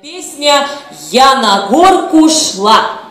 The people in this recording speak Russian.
Песня «Я на горку шла».